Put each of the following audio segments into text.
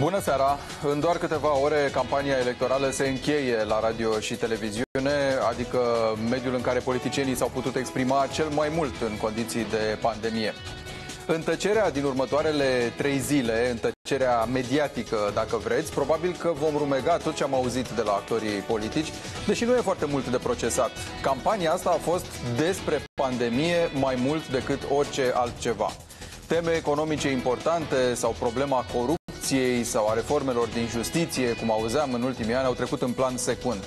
Bună seara! În doar câteva ore, campania electorală se încheie la radio și televiziune, adică mediul în care politicienii s-au putut exprima cel mai mult în condiții de pandemie. În tăcerea din următoarele trei zile, în tăcerea mediatică, dacă vreți, probabil că vom rumega tot ce am auzit de la actorii politici, deși nu e foarte mult de procesat. Campania asta a fost despre pandemie mai mult decât orice altceva. Teme economice importante sau problema corupției sau a reformelor din justiție, cum auzeam în ultimii ani, au trecut în plan secund.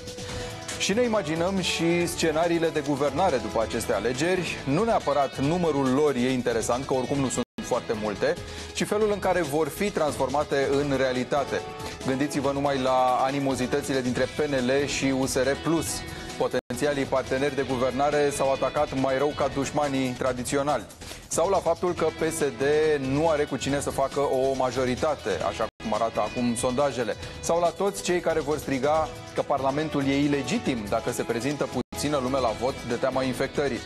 Și ne imaginăm și scenariile de guvernare după aceste alegeri. Nu neapărat numărul lor e interesant, că oricum nu sunt foarte multe, ci felul în care vor fi transformate în realitate. Gândiți-vă numai la animozitățile dintre PNL și USR+. Potențialii parteneri de guvernare s-au atacat mai rău ca dușmanii tradiționali. Sau la faptul că PSD nu are cu cine să facă o majoritate, așa cum arată acum sondajele. Sau la toți cei care vor striga că Parlamentul e ilegitim dacă se prezintă puțină lume la vot de teama infectării.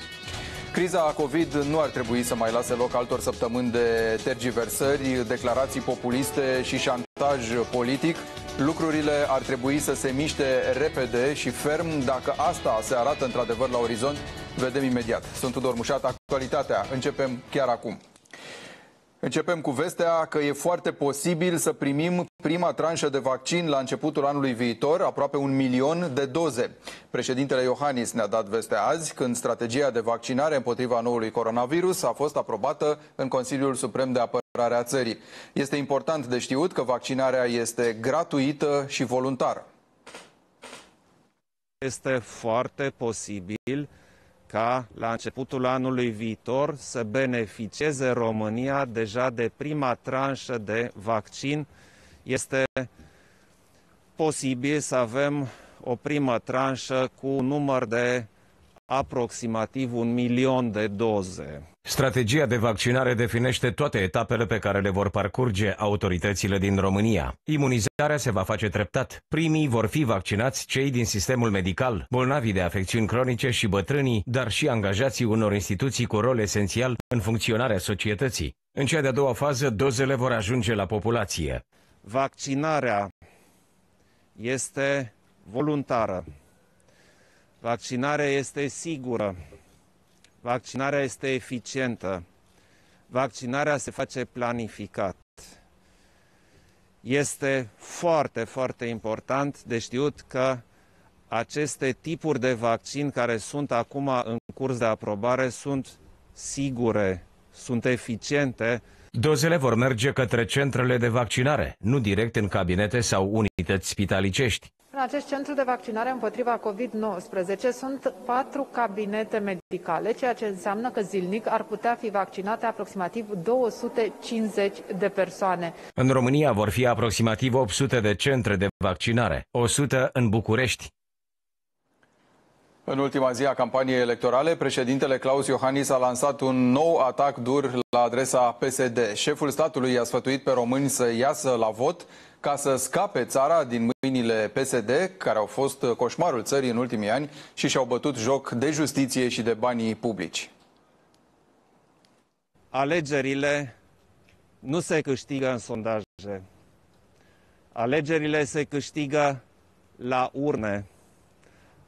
Criza COVID nu ar trebui să mai lase loc altor săptămâni de tergiversări, declarații populiste și șantaj politic. Lucrurile ar trebui să se miște repede și ferm. Dacă asta se arată într-adevăr la orizont, vedem imediat. Sunt Tudor Mușat, actualitatea. Începem chiar acum. Începem cu vestea că e foarte posibil să primim prima tranșă de vaccin la începutul anului viitor, aproape un milion de doze. Președintele Iohannis ne-a dat vestea azi, când strategia de vaccinare împotriva noului coronavirus a fost aprobată în Consiliul Suprem de Apărare a țării. Este important de știut că vaccinarea este gratuită și voluntară. Este foarte posibil ca la începutul anului viitor să beneficieze România deja de prima tranșă de vaccin. Este posibil să avem o primă tranșă cu un număr de aproximativ un milion de doze. Strategia de vaccinare definește toate etapele pe care le vor parcurge autoritățile din România. Imunizarea se va face treptat. Primii vor fi vaccinați cei din sistemul medical, bolnavii de afecțiuni cronice și bătrânii, dar și angajații unor instituții cu rol esențial în funcționarea societății. În cea de-a doua fază, dozele vor ajunge la populație. Vaccinarea este voluntară. Vaccinarea este sigură. Vaccinarea este eficientă. Vaccinarea se face planificat. Este foarte, foarte important de știut că aceste tipuri de vaccin care sunt acum în curs de aprobare sunt sigure, sunt eficiente. Dozele vor merge către centrele de vaccinare, nu direct în cabinete sau unități spitalicești. În acest centru de vaccinare împotriva COVID-19 sunt patru cabinete medicale, ceea ce înseamnă că zilnic ar putea fi vaccinate aproximativ 250 de persoane. În România vor fi aproximativ 800 de centre de vaccinare, 100 în București. În ultima zi a campaniei electorale, președintele Claus Iohannis a lansat un nou atac dur la adresa PSD. Șeful statului i-a sfătuit pe români să iasă la vot ca să scape țara din mâinile PSD, care au fost coșmarul țării în ultimii ani și și-au bătut joc de justiție și de banii publici. Alegerile nu se câștigă în sondaje. Alegerile se câștigă la urne.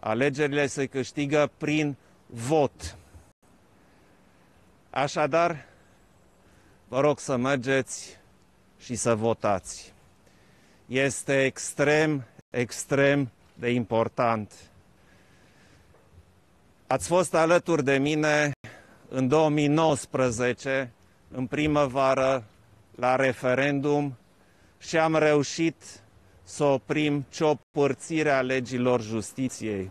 Alegerile se câștigă prin vot. Așadar, vă rog să mergeți și să votați este extrem, extrem de important. Ați fost alături de mine în 2019, în primăvară, la referendum și am reușit să oprim ciopărțirea legilor justiției.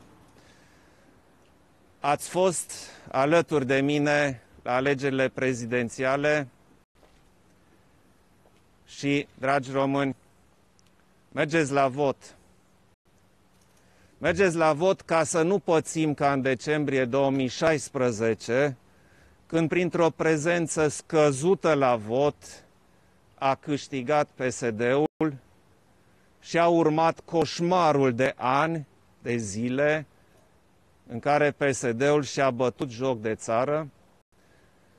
Ați fost alături de mine la alegerile prezidențiale și, dragi români, Mergeți la vot. Mergeți la vot ca să nu pățim ca în decembrie 2016, când printr-o prezență scăzută la vot a câștigat PSD-ul și a urmat coșmarul de ani, de zile, în care PSD-ul și-a bătut joc de țară,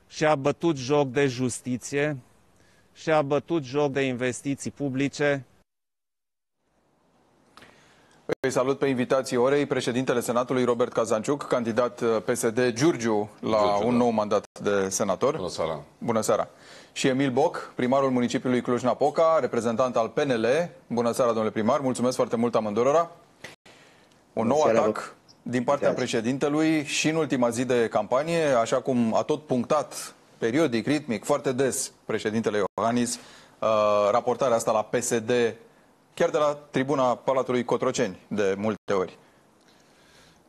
și-a bătut joc de justiție, și-a bătut joc de investiții publice. Îi salut pe invitații orei președintele Senatului Robert Cazanciuc, candidat uh, PSD Giurgiu la Giurgiu, un da. nou mandat de senator. Bună seara! Bună seara! Și Emil Boc, primarul municipiului Cluj-Napoca, reprezentant al PNL. Bună seara, domnule primar, mulțumesc foarte mult amândurora. Un nou atac din partea președintelui și în ultima zi de campanie, așa cum a tot punctat periodic, ritmic, foarte des președintele Iohannis, uh, raportarea asta la PSD, chiar de la tribuna Palatului Cotroceni, de multe ori.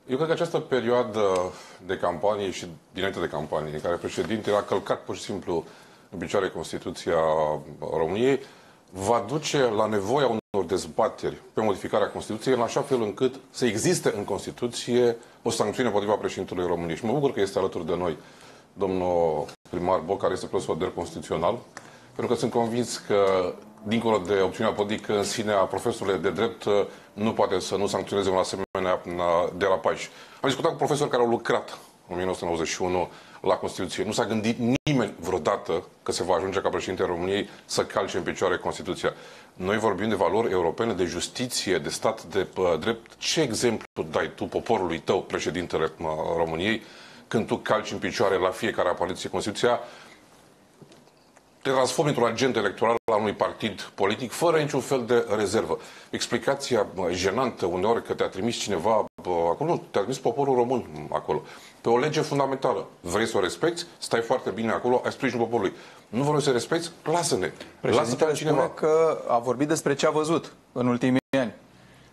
Eu cred că această perioadă de campanie și dinainte de campanie, în care președintele a călcat pur și simplu în picioare Constituția României, va duce la nevoia unor dezbateri pe modificarea Constituției, în așa fel încât să existe în Constituție o sancțiune împotriva președintelui României. Și mă bucur că este alături de noi domnul primar Boc, care este profesor constituțional, pentru că sunt convins că, dincolo de opțiunea politică în sine a profesorului de drept, nu poate să nu sancționeze un asemenea derapaj. Am discutat cu profesori care au lucrat în 1991 la Constituție. Nu s-a gândit nimeni vreodată că se va ajunge ca președinte României să calce în picioare Constituția. Noi vorbim de valori europene, de justiție, de stat de drept. Ce exemplu dai tu poporului tău, președintele României, când tu calci în picioare la fiecare apariție Constituția, te transformi într-un agent electoral al unui partid politic fără niciun fel de rezervă. Explicația jenantă uneori că te-a trimis cineva acolo, nu, te-a trimis poporul român acolo. Pe o lege fundamentală. Vrei să o respecti? Stai foarte bine acolo, ai sprijinul poporului. Nu vrei să respecti? Lasă-ne. Lasă-te cineva. că a vorbit despre ce a văzut în ultimii ani.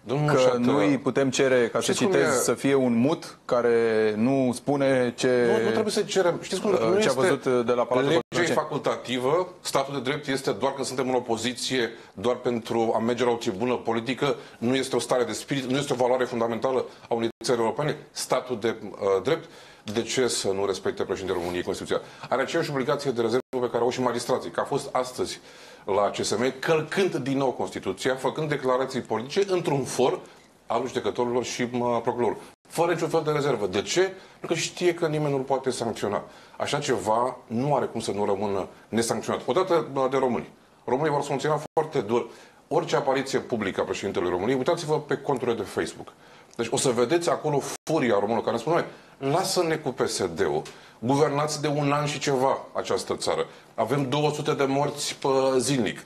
Domnul că nu îi putem cere, ca să citez, e... să fie un mut care nu spune ce... Nu, nu trebuie să cerem. Știți cum? Uh, nu ce a văzut de la Palatul Legea e facultativă, statul de drept este doar când suntem în opoziție, doar pentru a merge la o tribună politică, nu este o stare de spirit, nu este o valoare fundamentală a unei țări europene. Statul de uh, drept de ce să nu respecte președintele României Constituția? Are aceeași obligație de rezervă pe care au și magistrații, că a fost astăzi la CSM, călcând din nou Constituția, făcând declarații politice într-un for al judecătorilor și procurorilor. Fără niciun fel de rezervă. De ce? Pentru că știe că nimeni nu-l poate sancționa. Așa ceva nu are cum să nu rămână nesancționat. Odată de români. Românii vor sancționa foarte dur orice apariție publică a președintelui României. Uitați-vă pe conturile de Facebook. Deci o să vedeți acolo furia românilor care spune, lasă-ne cu PSD-ul, guvernați de un an și ceva această țară. Avem 200 de morți pe zilnic.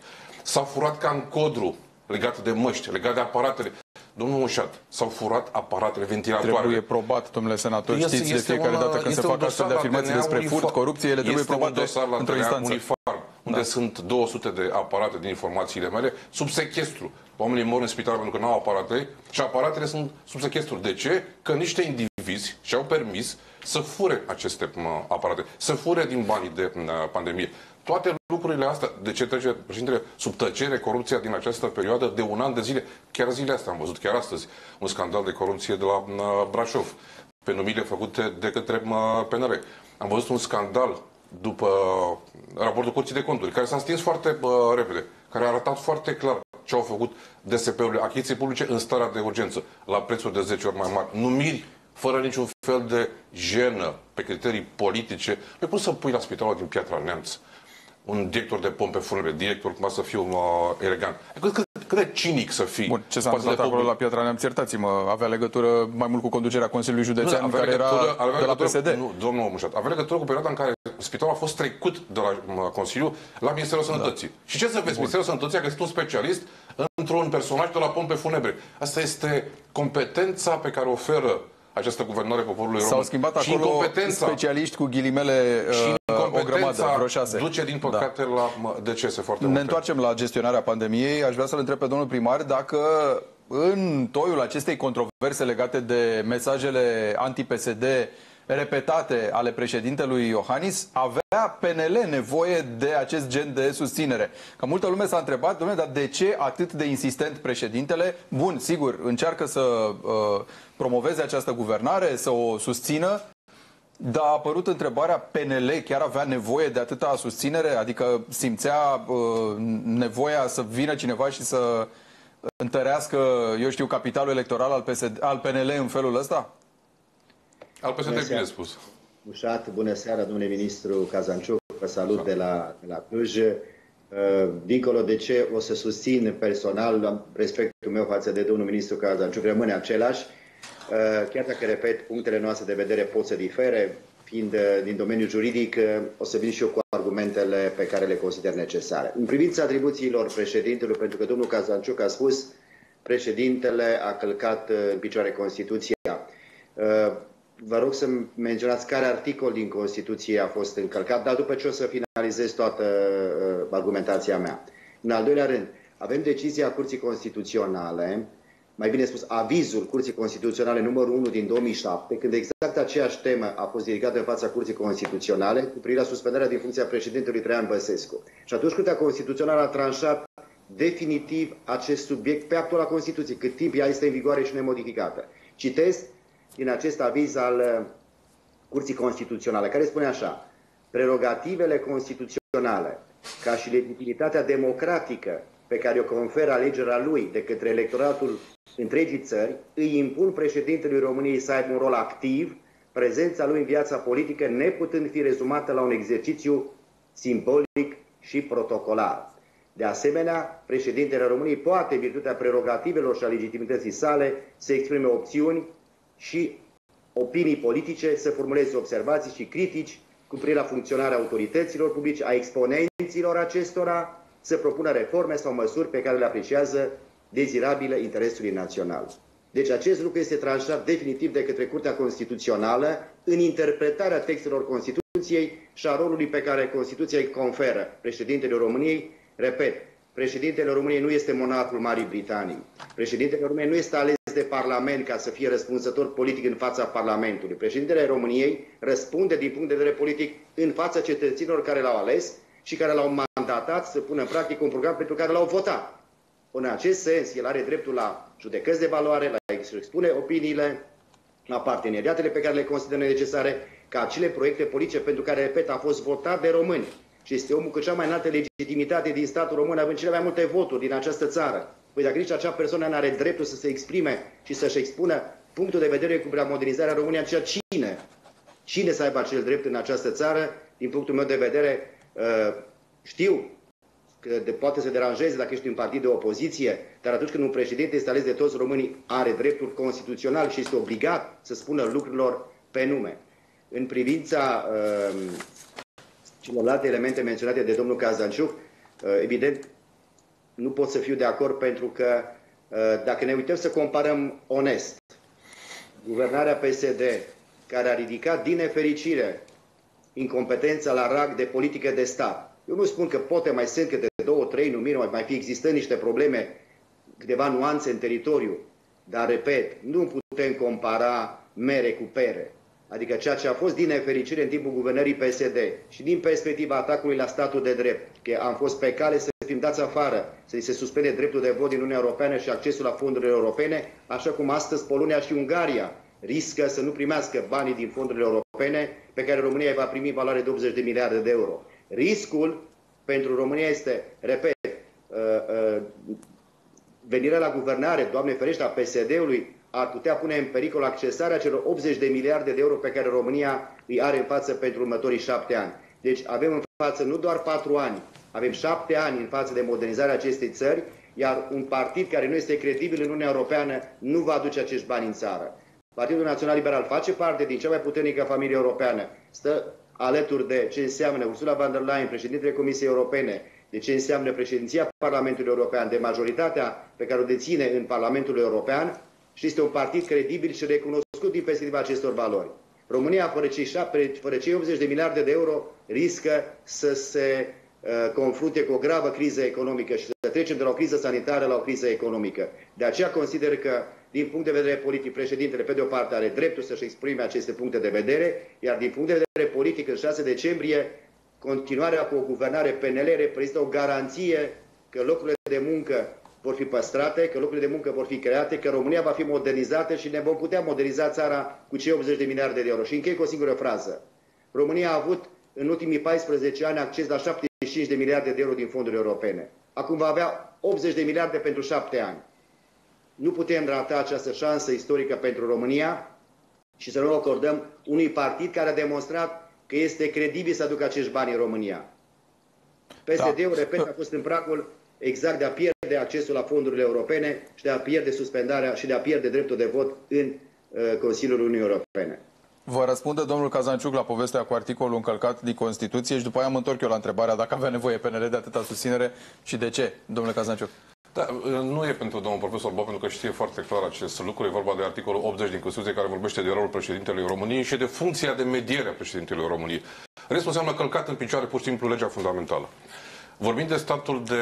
S-a furat ca în codru legat de măști, legat de aparatele. Domnul Mușat, s-au furat aparatele ventilatoare. Trebuie probat, domnule senator, este, știți este de fiecare dată când se fac astfel de afirmații despre furt, corupție, ele trebuie probate într-o instanță. Unifarm, unde da. sunt 200 de aparate din informațiile mele sub sechestru. Oamenii mor în spital pentru că nu au aparate și aparatele sunt sub sechestru. De ce? Că niște indivizi și-au permis să fure aceste aparate, să fure din banii de pandemie. Toate lucrurile astea, de ce trece președintele sub tăcere corupția din această perioadă de un an de zile? Chiar zilele astea am văzut, chiar astăzi, un scandal de corupție de la Brașov, pe numire făcute de către PNR. Am văzut un scandal după raportul Curții de Conturi, care s-a stins foarte uh, repede, care a arătat foarte clar ce au făcut DSP-urile, achiziții publice în starea de urgență, la prețuri de 10 ori mai mari, numiri fără niciun fel de jenă pe criterii politice. Păi cum să pui la spitalul din Piatra Neamț un director de pompe funebre, director, cum să fiu uh, elegant. Cât, cât, cât de cinic să fii. Bun, ce s-a întâmplat acolo la Piatra Neamț, iertați-mă, avea legătură mai mult cu conducerea Consiliului Județean, nu, care legătură, era de la PSD. Nu, domnul Mușat, avea legătură cu perioada în care spitalul a fost trecut de la Consiliu la Ministerul Sănătății. Da. Și ce să vezi? Bun. Ministerul Sănătății a găsit un specialist într-un personaj de la pompe funebre. Asta este competența pe care o oferă această guvernare poporului român. S-au schimbat și acolo incompetența, specialiști cu ghilimele și uh, o grămadă, vreo șase. duce din păcate da. la decese foarte Ne multe. întoarcem la gestionarea pandemiei. Aș vrea să-l întreb pe domnul primar dacă în toiul acestei controverse legate de mesajele anti-PSD repetate ale președintelui Iohannis, avea PNL nevoie de acest gen de susținere. Că multă lume s-a întrebat, domnule, dar de ce atât de insistent președintele? Bun, sigur, încearcă să uh, promoveze această guvernare, să o susțină, dar a apărut întrebarea, PNL chiar avea nevoie de atâta susținere? Adică simțea uh, nevoia să vină cineva și să întărească, eu știu, capitalul electoral al, PSD, al PNL în felul ăsta? Al PSD, bine spus. Ușat, bună seara, domnule ministru Cazanciuc, vă salut de la, de la Cluj. Uh, dincolo de ce o să susțin personal, respectul meu față de domnul ministru Cazanciuc rămâne același, uh, chiar dacă, repet, punctele noastre de vedere pot să difere, fiind uh, din domeniul juridic, o să vin și eu cu argumentele pe care le consider necesare. În privința atribuțiilor președintelui, pentru că domnul Cazanciuc a spus președintele a călcat în picioare Constituția. Vă rog să menționați care articol din Constituție a fost încălcat, dar după ce o să finalizez toată uh, argumentația mea. În al doilea rând, avem decizia Curții Constituționale, mai bine spus, avizul Curții Constituționale numărul 1 din 2007, când exact aceeași temă a fost ridicată în fața Curții Constituționale cu privire la suspendarea din funcția președintelui Traian Băsescu. Și atunci Curtea Constituțională a tranșat definitiv acest subiect pe actul la Constituție, cât timp ea este în vigoare și nemodificată. Citesc din acest aviz al uh, Curții Constituționale, care spune așa, prerogativele constituționale, ca și legitimitatea democratică pe care o conferă alegerea lui de către electoratul întregii țări, îi impun președintelui României să aibă un rol activ, prezența lui în viața politică neputând fi rezumată la un exercițiu simbolic și protocolar. De asemenea, președintele României poate, în virtutea prerogativelor și a legitimității sale, să exprime opțiuni și opinii politice, să formuleze observații și critici cu privire la funcționarea autorităților publice, a exponenților acestora, să propună reforme sau măsuri pe care le apreciază dezirabile interesului național. Deci acest lucru este tranșat definitiv de către Curtea Constituțională în interpretarea textelor Constituției și a rolului pe care Constituția îi conferă președintele României. Repet, președintele României nu este monarhul Marii Britanii. Președintele României nu este ales de Parlament ca să fie răspunzător politic în fața Parlamentului. Președintele României răspunde din punct de vedere politic în fața cetățenilor care l-au ales și care l-au mandatat să pună în practică un program pentru care l-au votat. În acest sens, el are dreptul la judecăți de valoare, la expune opiniile, la parteneriatele pe care le consideră necesare, ca acele proiecte politice pentru care, repet, a fost votat de români și este omul cu cea mai înaltă legitimitate din statul român, având cele mai multe voturi din această țară. Păi dacă nici acea persoană nu are dreptul să se exprime și să-și expună punctul de vedere cu la modernizarea României, aceea cine? Cine să aibă acel drept în această țară? Din punctul meu de vedere, uh, știu că de, poate să deranjeze dacă ești un partid de opoziție, dar atunci când un președinte este ales de toți românii, are dreptul constituțional și este obligat să spună lucrurilor pe nume. În privința uh, celorlalte elemente menționate de domnul Cazanciuc, uh, evident, nu pot să fiu de acord pentru că uh, dacă ne uităm să comparăm onest, guvernarea PSD, care a ridicat din nefericire incompetența la rag de politică de stat. Eu nu spun că poate mai sunt câte două, trei numiri, mai, mai fi există niște probleme, câteva nuanțe în teritoriu, dar, repet, nu putem compara mere cu pere. Adică ceea ce a fost din nefericire în timpul guvernării PSD și din perspectiva atacului la statul de drept, că am fost pe cale să fim dați afară, să se suspende dreptul de vot din Uniunea Europeană și accesul la fondurile europene, așa cum astăzi Polonia și Ungaria riscă să nu primească banii din fondurile europene pe care România îi va primi în valoare de 80 de miliarde de euro. Riscul pentru România este, repet, uh, uh, venirea la guvernare, Doamne ferește, a PSD-ului ar putea pune în pericol accesarea celor 80 de miliarde de euro pe care România îi are în față pentru următorii șapte ani. Deci avem în față nu doar patru ani, avem șapte ani în față de modernizarea acestei țări, iar un partid care nu este credibil în Uniunea Europeană nu va aduce acești bani în țară. Partidul Național Liberal face parte din cea mai puternică familie europeană, stă alături de ce înseamnă Ursula von der Leyen, președintele Comisiei Europene, de ce înseamnă președinția Parlamentului European, de majoritatea pe care o deține în Parlamentul European și este un partid credibil și recunoscut din perspectiva acestor valori. România, fără cei, fără cei 80 de miliarde de euro, riscă să se uh, confrunte cu o gravă criză economică și să trecem de la o criză sanitară la o criză economică. De aceea consider că, din punct de vedere politic, președintele, pe de o parte, are dreptul să-și exprime aceste puncte de vedere, iar din punct de vedere politic, în 6 decembrie, continuarea cu o guvernare PNL reprezintă o garanție că locurile de muncă vor fi păstrate, că locurile de muncă vor fi create, că România va fi modernizată și ne vom putea moderniza țara cu cei 80 de miliarde de euro. Și închei cu o singură frază. România a avut în ultimii 14 ani acces la 75 de miliarde de euro din fonduri europene. Acum va avea 80 de miliarde pentru 7 ani. Nu putem rata această șansă istorică pentru România și să nu o acordăm unui partid care a demonstrat că este credibil să aducă acești bani în România. PSD-ul, da. repet, a fost în pragul exact de a pierde accesul la fondurile europene și de a pierde suspendarea și de a pierde dreptul de vot în uh, Consiliul Uniunii Europene. Vă răspunde domnul Cazanciuc la povestea cu articolul încălcat din Constituție și după aia mă întorc eu la întrebarea dacă avea nevoie PNL de atâta susținere și de ce, domnule Cazanciuc. Da, nu e pentru domnul profesor Bob, pentru că știe foarte clar acest lucru. E vorba de articolul 80 din Constituție care vorbește de rolul președintelui României și de funcția de mediere a președintelui României. Restul înseamnă călcat în picioare pur și simplu legea fundamentală. Vorbind de statul de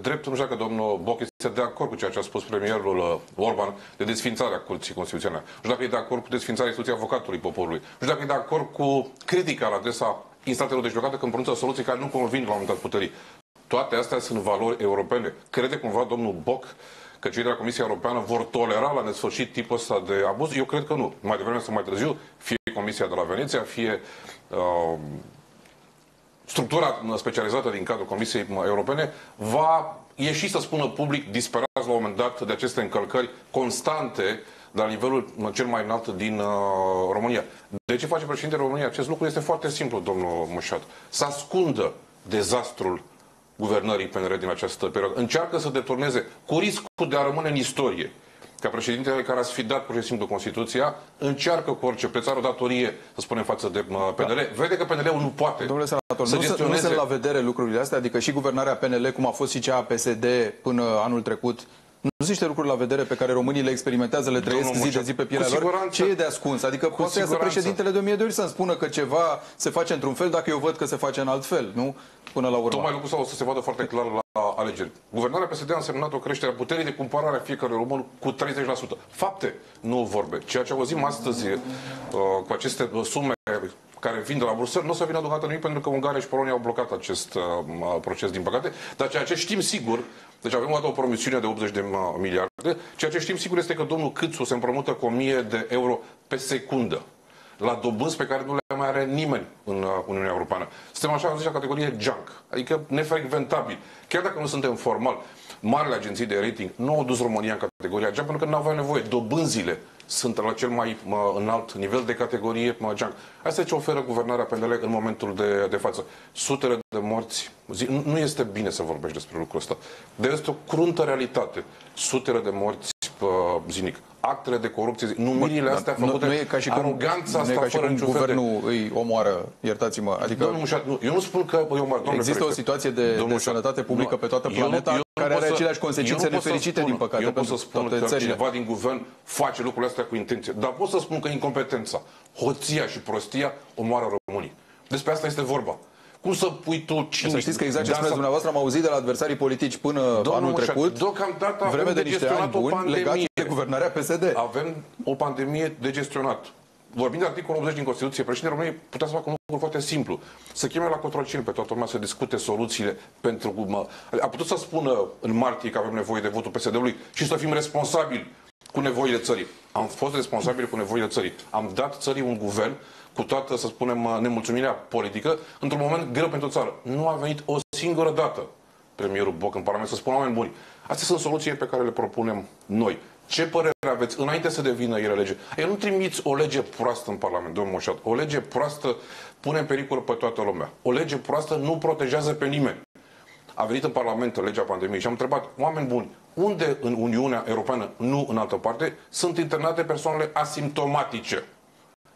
drept, nu știu dacă domnul Boc este de acord cu ceea ce a spus premierul uh, Orban de desfințarea Curții Constituționale. Nu știu dacă e de acord cu desfințarea instituției avocatului poporului. Nu știu dacă e de acord cu critica la adresa instanțelor de judecată când pronunță soluții care nu convin la un moment dat puterii. Toate astea sunt valori europene. Crede cumva domnul Boc că cei de la Comisia Europeană vor tolera la nesfârșit tipul ăsta de abuz? Eu cred că nu. Mai devreme sau mai târziu, fie Comisia de la Veneția, fie uh, structura specializată din cadrul Comisiei Europene va ieși să spună public disperați la un moment dat de aceste încălcări constante la nivelul cel mai înalt din uh, România. De ce face președintele României acest lucru? Este foarte simplu, domnul Mușat. Să ascundă dezastrul guvernării PNR din această perioadă. Încearcă să deturneze cu riscul de a rămâne în istorie ca președintele care a sfidat pur și simplu Constituția, încearcă cu orice preț, are o datorie, să spunem, față de PNL. Da. Vede că PNL-ul nu poate Domnule senator, să nu, gestioneze... nu sunt la vedere lucrurile astea, adică și guvernarea PNL, cum a fost și cea a PSD până anul trecut, nu sunt niște lucruri la vedere pe care românii le experimentează, le trăiesc zi de zi pe pielea lor? Ce e de ascuns? Adică poate să președintele de o mie de ori să-mi spună că ceva se face într-un fel dacă eu văd că se face în alt fel, nu? Până la urmă. Tocmai lucrul ăsta o să se vadă foarte clar la alegeri. Guvernarea PSD a însemnat o creștere a puterii de cumpărare a fiecărui român cu 30%. Fapte, nu vorbe. Ceea ce auzim astăzi uh, cu aceste sume care vin de la Bruxelles, nu o să vină deocamdată nimic pentru că Ungaria și Polonia au blocat acest uh, proces, din păcate. Dar ceea ce știm sigur, deci avem o, o promisiune de 80 de miliarde, ceea ce știm sigur este că domnul Câțu se împrumută cu 1000 de euro pe secundă la dobânzi pe care nu le mai are nimeni în uh, Uniunea Europeană. Suntem așa zicea categorie junk, adică nefrecventabil. Chiar dacă nu suntem formal, marile agenții de rating nu au dus România în categoria junk pentru că nu aveau nevoie. Dobânzile sunt la cel mai mă, înalt nivel de categorie mă, junk. Asta e ce oferă guvernarea PNL în momentul de, de față. Sutele de morți. Zi, nu este bine să vorbești despre lucrul ăsta. Dar este o cruntă realitate. Sutele de morți zilnic. Actele de corupție, numirile astea făcute, nu, nu e ca și cum, aroganța asta nu e ca și cum guvernul de... îi omoară, iertați-mă. Adică domnul Mușat, nu, eu nu spun că îi omoară. Există o situație de, de sănătate publică nu, pe toată planeta eu, eu care are aceleași consecințe nefericite, din păcate, eu pot să spun că țările. cineva din guvern face lucrurile astea cu intenție. Dar pot să spun că incompetența, hoția și prostia omoară românii. Despre asta este vorba. Cum să pui tu cine? Să știți că exact ce spuneți dumneavoastră am auzit de la adversarii politici până Domnul anul trecut. Deocamdată vreme de, de niște ani buni legați de guvernarea PSD. Avem o pandemie de gestionat. Vorbind de articolul 80 din Constituție, președintele României putea să facă un lucru foarte simplu. Să cheme la control pe toată lumea să discute soluțiile pentru... Mă, a putut să spună în martie că avem nevoie de votul PSD-ului și să fim responsabili cu nevoile țării. Am fost responsabili cu nevoile țării. Am dat țării un guvern cu toată, să spunem, nemulțumirea politică, într-un moment greu pentru țară. Nu a venit o singură dată premierul Boc în Parlament să spună oameni buni. Astea sunt soluțiile pe care le propunem noi. Ce părere aveți înainte să devină ele lege? Eu nu trimiți o lege proastă în Parlament, domnul Moșat. O lege proastă pune în pericol pe toată lumea. O lege proastă nu protejează pe nimeni. A venit în Parlament legea pandemiei și am întrebat, oameni buni, unde în Uniunea Europeană, nu în altă parte, sunt internate persoanele asimptomatice?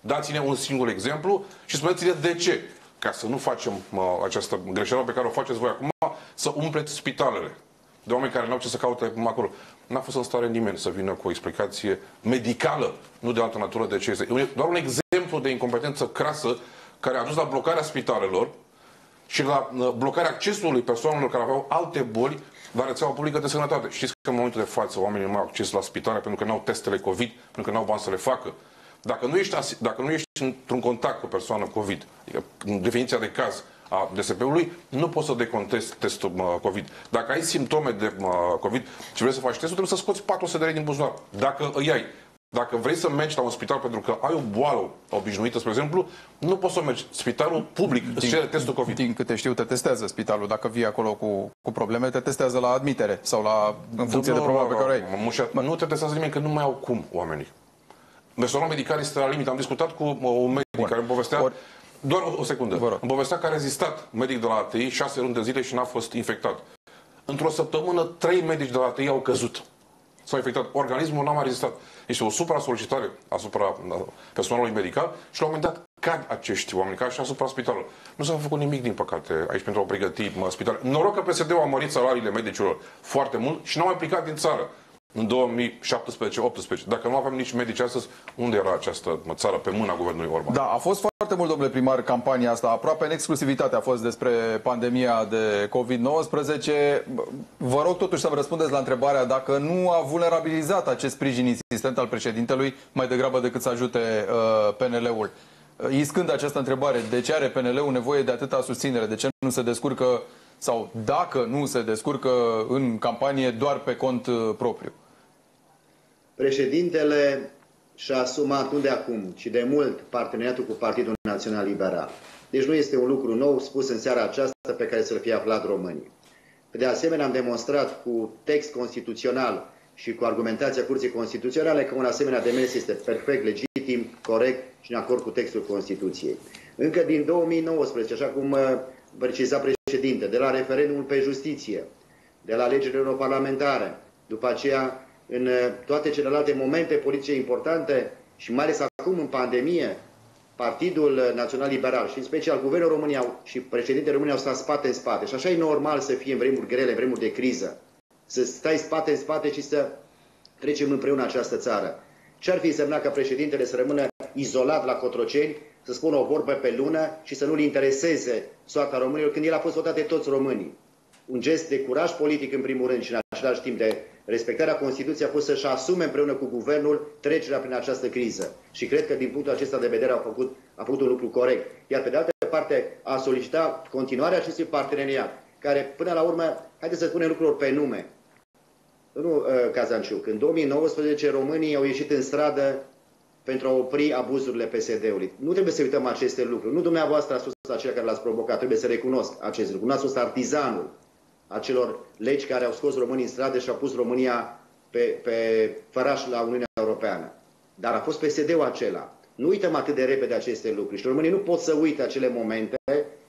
Dați-ne un singur exemplu și spuneți-ne de ce. Ca să nu facem uh, această greșeală pe care o faceți voi acum, să umpleți spitalele de oameni care nu au ce să caute acolo. N-a fost în stare nimeni să vină cu o explicație medicală, nu de altă natură de ce este. E doar un exemplu de incompetență crasă care a dus la blocarea spitalelor și la uh, blocarea accesului persoanelor care aveau alte boli la rețeaua publică de sănătate. Știți că în momentul de față oamenii nu au acces la spitale pentru că nu au testele COVID, pentru că nu au bani să le facă. Dacă nu ești, dacă nu ești într-un contact cu o persoană COVID, adică în definiția de caz a DSP-ului, nu poți să decontezi testul uh, COVID. Dacă ai simptome de uh, COVID și vrei să faci testul, trebuie să scoți 400 de lei din buzunar. Dacă îi ai. Dacă vrei să mergi la un spital pentru că ai o boală obișnuită, spre exemplu, nu poți să mergi. Spitalul public din, îți cere testul COVID. Din câte știu, te testează spitalul. Dacă vii acolo cu, cu probleme, te testează la admitere sau la, în funcție de problema pe care o ai. Nu te testează nimeni, că nu mai au cum oamenii. Personalul medical este la limită. Am discutat cu un medic Bun. care îmi povestea Or... Doar o, o secundă. Vă rog. Îmi povestea că a rezistat medic de la ATI șase luni de zile și n-a fost infectat. Într-o săptămână, trei medici de la ATI au căzut. S-au infectat. Organismul n-a mai rezistat. Este o supra-solicitare asupra uh, personalului medical și la un moment dat cad acești oameni, ca și asupra spitalului. Nu s-a făcut nimic, din păcate, aici pentru a pregăti mă, spitale. Noroc că PSD-ul a mărit salariile medicilor foarte mult și n-au mai plecat din țară în 2017-18. Dacă nu aveam nici medici astăzi, unde era această mă, țară pe mâna guvernului Orban? Da, a fost foarte mult, domnule primar, campania asta. Aproape în exclusivitate a fost despre pandemia de COVID-19. Vă rog totuși să vă răspundeți la întrebarea dacă nu a vulnerabilizat acest sprijin insistent al președintelui mai degrabă decât să ajute uh, PNL-ul. Uh, iscând această întrebare, de ce are PNL-ul nevoie de atâta susținere? De ce nu se descurcă sau dacă nu se descurcă în campanie doar pe cont uh, propriu? Președintele și-a asumat nu de acum, ci de mult parteneriatul cu Partidul Național Liberal. Deci nu este un lucru nou spus în seara aceasta pe care să-l fie aflat românii. De asemenea, am demonstrat cu text constituțional și cu argumentația Curții Constituționale că un asemenea demers este perfect legitim, corect și în acord cu textul Constituției. Încă din 2019, așa cum uh, preciza președinte, de la referendumul pe justiție, de la alegerile europarlamentare, după aceea în uh, toate celelalte momente politice importante și mai ales acum în pandemie, Partidul Național Liberal și în special Guvernul României și președintele României au stat spate în spate. Și așa e normal să fie în vremuri grele, în vremuri de criză. Să stai spate în spate și să trecem împreună această țară. Ce ar fi însemnat ca președintele să rămână izolat la Cotroceni, să spună o vorbă pe lună și să nu-l intereseze soarta românilor când el a fost votat de toți românii? Un gest de curaj politic în primul rând și în același timp de respectarea Constituției a fost să-și asume împreună cu guvernul trecerea prin această criză. Și cred că din punctul acesta de vedere a făcut, a făcut un lucru corect. Iar pe de altă parte a solicitat continuarea acestui parteneriat, care până la urmă, haideți să spunem lucrurilor pe nume. Nu, uh, Cazanciuc, în 2019 românii au ieșit în stradă pentru a opri abuzurile PSD-ului. Nu trebuie să uităm aceste lucruri. Nu dumneavoastră a fost acela care l-ați provocat, trebuie să recunosc acest lucru. Nu a fost artizanul acelor legi care au scos românii în stradă și au pus România pe, pe făraș la Uniunea Europeană. Dar a fost PSD-ul acela. Nu uităm atât de repede aceste lucruri și românii nu pot să uite acele momente,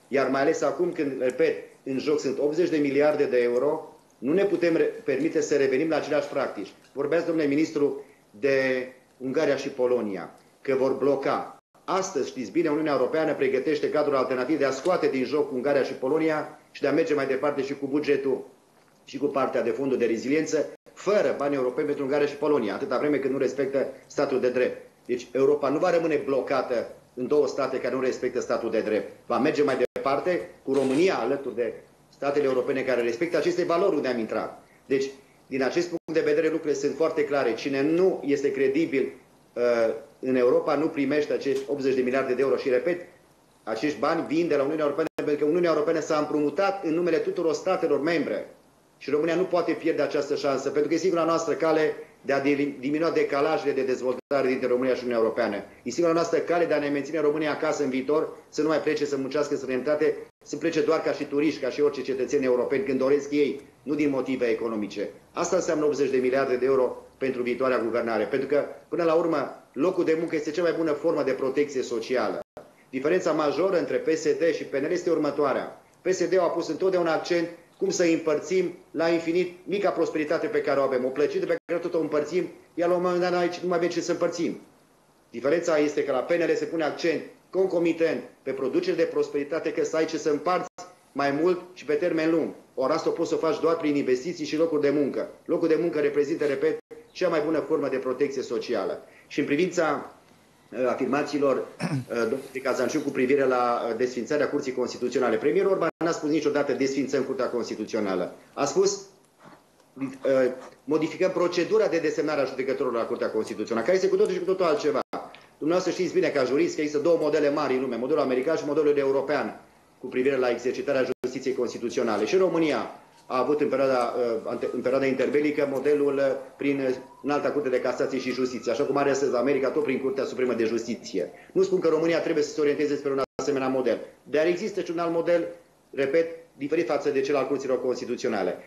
iar mai ales acum când, repet, în joc sunt 80 de miliarde de euro, nu ne putem permite să revenim la aceleași practici. Vorbeați, domnule ministru, de Ungaria și Polonia, că vor bloca. Astăzi, știți bine, Uniunea Europeană pregătește cadrul alternativ de a scoate din joc Ungaria și Polonia și de a merge mai departe și cu bugetul și cu partea de fondul de reziliență, fără bani europeni pentru Ungaria și Polonia, atâta vreme când nu respectă statul de drept. Deci Europa nu va rămâne blocată în două state care nu respectă statul de drept. Va merge mai departe cu România alături de statele europene care respectă aceste valori unde am intrat. Deci, din acest punct de vedere, lucrurile sunt foarte clare. Cine nu este credibil uh, în Europa nu primește acești 80 de miliarde de euro. Și repet, acești bani vin de la Uniunea Europeană pentru că Uniunea Europeană s-a împrumutat în numele tuturor statelor membre. Și România nu poate pierde această șansă, pentru că e singura noastră cale de a diminua decalajele de dezvoltare dintre România și Uniunea Europeană. E singura noastră cale de a ne menține România acasă în viitor, să nu mai plece să muncească în străinătate, să plece doar ca și turiști, ca și orice cetățeni europeni, când doresc ei, nu din motive economice. Asta înseamnă 80 de miliarde de euro pentru viitoarea guvernare, pentru că, până la urmă, locul de muncă este cea mai bună formă de protecție socială. Diferența majoră între PSD și PNL este următoarea. PSD-ul a pus întotdeauna accent cum să împărțim la infinit mica prosperitate pe care o avem, o plăcere pe care tot o împărțim, iar la un moment dat aici nu mai avem ce să împărțim. Diferența este că la PNL se pune accent concomitent pe producere de prosperitate, că să ai ce să împarți mai mult și pe termen lung. Ori asta o poți să o faci doar prin investiții și locuri de muncă. Locul de muncă reprezintă, repet, cea mai bună formă de protecție socială. Și în privința uh, afirmațiilor uh, domnului Cazanciu cu privire la uh, desfințarea Curții Constituționale. Premierul Orban n-a spus niciodată desfințăm Curtea Constituțională. A spus modificăm procedura de desemnare a judecătorilor la Curtea Constituțională, care este cu totul și cu totul altceva. Dumneavoastră știți bine ca jurist că există două modele mari în lume, modelul american și modelul european cu privire la exercitarea justiției constituționale. Și România a avut în perioada, uh, în perioada interbelică modelul uh, prin uh, înalta curte de casație și justiție, așa cum are astăzi America tot prin Curtea Supremă de Justiție. Nu spun că România trebuie să se orienteze spre un asemenea model, dar există și un alt model, repet, diferit față de cel al curților constituționale.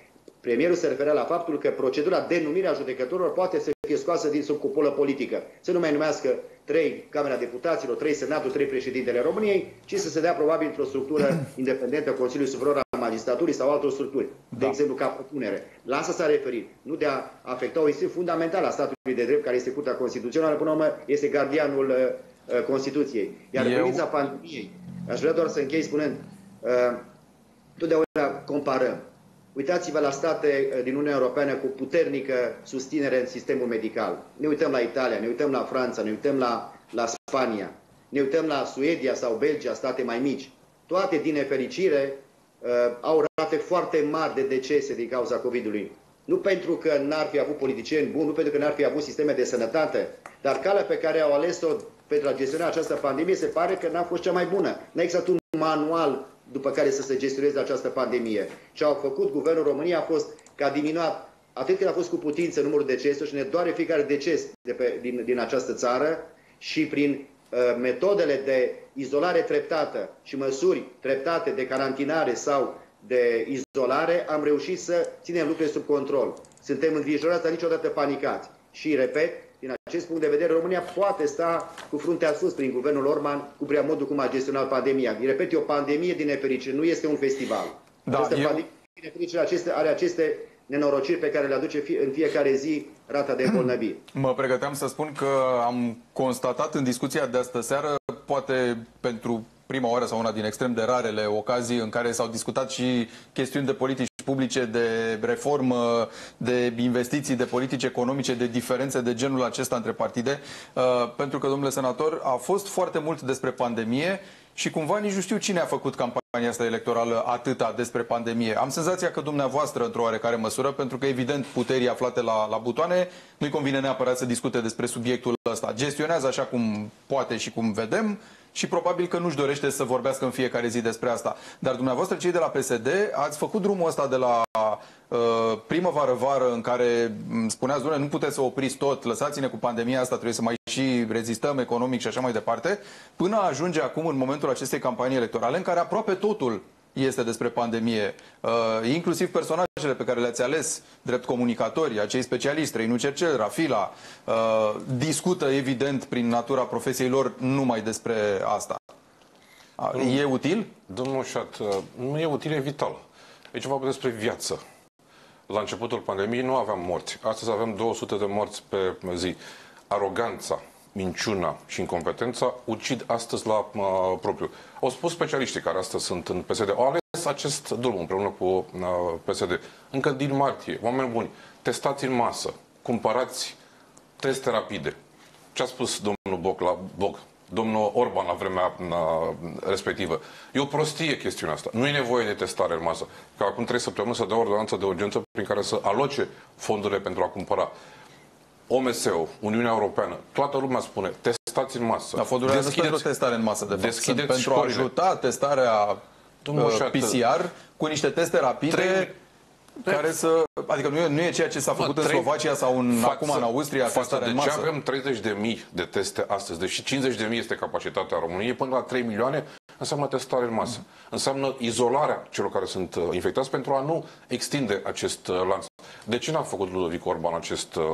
Premierul se referea la faptul că procedura de numire a judecătorilor poate să fie scoasă din sub cupolă politică. Să nu mai numească trei Camera Deputaților, trei Senatul, trei președintele României, ci să se dea probabil într-o structură independentă Consiliului Superior al Magistraturii sau altor structuri, da. de exemplu ca propunere. La asta s-a referit, nu de a afecta o instituție fundamentală a statului de drept, care este Curtea Constituțională, până la urmă este gardianul uh, Constituției. Iar Eu... în pandemiei, aș vrea doar să închei spunând, uh, totdeauna comparăm. Uitați-vă la state uh, din Uniunea Europeană cu puternică susținere în sistemul medical. Ne uităm la Italia, ne uităm la Franța, ne uităm la, la Spania, ne uităm la Suedia sau Belgia, state mai mici. Toate, din nefericire, uh, au rate foarte mari de decese din cauza COVID-ului. Nu pentru că n-ar fi avut politicieni buni, nu pentru că n-ar fi avut sisteme de sănătate, dar calea pe care au ales-o pentru a gestiona această pandemie se pare că n-a fost cea mai bună. N-a existat un manual după care să se gestioneze această pandemie. Ce au făcut guvernul României a fost că a diminuat atât cât a fost cu putință numărul deceselor și ne doare fiecare deces de pe, din, din această țară și prin uh, metodele de izolare treptată și măsuri treptate de carantinare sau de izolare, am reușit să ținem lucrurile sub control. Suntem îngrijorați, dar niciodată panicați. Și, repet, din acest punct de vedere, România poate sta cu fruntea sus prin guvernul Orman cu prea modul cum a gestionat pandemia. Îi repet, e o pandemie din nefericire, nu este un festival. Da, Această eu... pandemie din nefericire aceste, are aceste nenorociri pe care le aduce în fiecare zi rata de îmbolnăviri. Mă pregăteam să spun că am constatat în discuția de astă seară, poate pentru prima oară sau una din extrem de rarele ocazii în care s-au discutat și chestiuni de politici publice, de reformă, de investiții, de politici economice, de diferențe de genul acesta între partide, uh, pentru că, domnule senator, a fost foarte mult despre pandemie și cumva nici nu știu cine a făcut campania asta electorală atâta despre pandemie. Am senzația că dumneavoastră, într-o oarecare măsură, pentru că evident puterii aflate la, la butoane, nu-i convine neapărat să discute despre subiectul ăsta. Gestionează așa cum poate și cum vedem, și probabil că nu-și dorește să vorbească în fiecare zi despre asta. Dar dumneavoastră, cei de la PSD, ați făcut drumul ăsta de la uh, primăvară-vară în care spuneați, doamne, nu puteți să opriți tot, lăsați-ne cu pandemia asta, trebuie să mai și rezistăm economic și așa mai departe, până ajunge acum în momentul acestei campanii electorale în care aproape totul este despre pandemie. Uh, inclusiv personajele pe care le-ați ales drept comunicatori, acei specialiști, Reinu Cercel, Rafila, uh, discută evident prin natura profesiei lor numai despre asta. Uh, e util? Domnul Șat, uh, nu e util, e vital. Aici vorbim despre viață. La începutul pandemiei nu aveam morți. Astăzi avem 200 de morți pe zi. Aroganța, minciuna și incompetența ucid astăzi la uh, propriu. Au spus specialiștii care astăzi sunt în PSD. Au ales acest drum împreună cu uh, PSD. Încă din martie, oameni buni, testați în masă, cumpărați teste rapide. Ce a spus domnul Boc la Boc? Domnul Orban la vremea uh, respectivă. E o prostie chestiunea asta. Nu e nevoie de testare în masă. Că acum trei săptămâni să dea ordonanță de urgență prin care să aloce fondurile pentru a cumpăra. OMS-ul, Uniunea Europeană, toată lumea spune, testați în masă. Dar fondurile deschideți, pentru testare în masă, de fapt. Sunt pentru a ajuta testarea Domnul uh, PCR cu niște teste rapide 3... care să... Adică nu e, nu e ceea ce s-a făcut 3... în Slovacia sau în, față, acum în Austria, testare în masă. De ce avem 30 de mii de teste astăzi, deși 50 de mii este capacitatea României, până la 3 milioane, înseamnă testare în masă. Înseamnă izolarea celor care sunt uh, infectați pentru a nu extinde acest uh, lanț. De ce n-a făcut Ludovic Orban acest uh,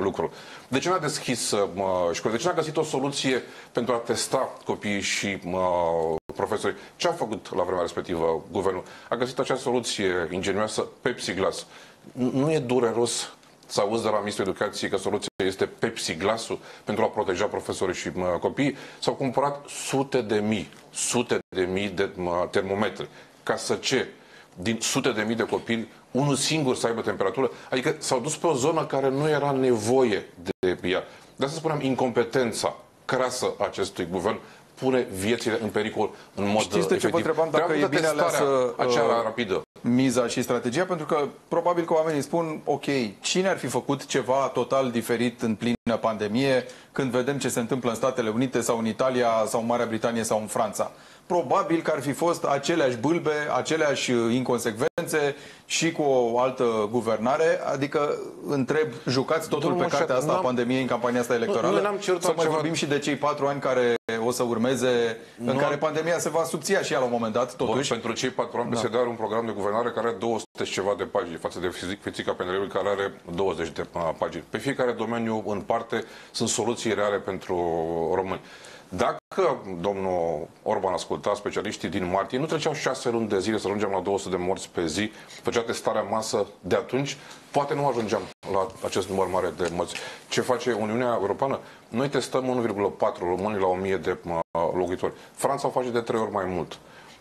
lucru? De ce n-a deschis uh, școli? De ce n-a găsit o soluție pentru a testa copiii și uh, profesorii? Ce a făcut la vremea respectivă guvernul? A găsit acea soluție ingenioasă Pepsi Glass. Nu e dureros să auzi de la Ministrul Educației că soluția este Pepsi Glasul pentru a proteja profesorii și uh, copiii. S-au cumpărat sute de mii, sute de mii de uh, termometri. Ca să ce? Din sute de mii de copii unul singur să aibă temperatură. Adică s-au dus pe o zonă care nu era nevoie de ea. De asta spuneam, incompetența crasă acestui guvern pune viețile în pericol în mod Știți de ce vă întrebam dacă e bine aleasă acea uh, rapidă? Miza și strategia? Pentru că probabil că oamenii spun, ok, cine ar fi făcut ceva total diferit în plină pandemie când vedem ce se întâmplă în Statele Unite sau în Italia sau în Marea Britanie sau în Franța? Probabil că ar fi fost aceleași bâlbe, aceleași uh, inconsecvențe și cu o altă guvernare. Adică, întreb, jucați totul Domnul pe cartea asta a pandemiei în campania asta electorală? Nu, nu Să mai vorbim și de cei patru ani care o să urmeze, nu. în care pandemia se va subția și ea la un moment dat, totuși. Bun, pentru cei patru ani, PSD da. are un program de guvernare care are 200 și ceva de pagini, față de fizic, fizica PNL-ului care are 20 de pagini. Pe fiecare domeniu, în parte, sunt soluții reale pentru români. Dacă domnul Orban asculta specialiștii din martie, nu treceau șase luni de zile să ajungem la 200 de morți pe zi, făcea testarea masă de atunci, poate nu ajungeam la acest număr mare de morți. Ce face Uniunea Europeană? Noi testăm 1,4 români la 1000 de locuitori. Franța o face de trei ori mai mult.